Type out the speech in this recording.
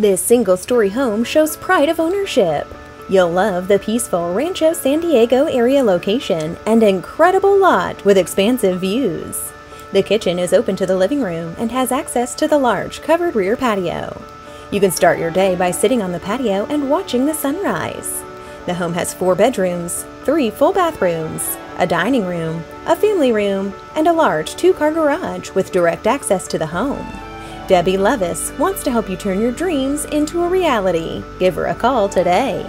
This single story home shows pride of ownership. You'll love the peaceful Rancho San Diego area location and incredible lot with expansive views. The kitchen is open to the living room and has access to the large covered rear patio. You can start your day by sitting on the patio and watching the sunrise. The home has four bedrooms, three full bathrooms, a dining room, a family room, and a large two car garage with direct access to the home. Debbi Levis wants to help you turn your dreams into a reality. Give her a call today.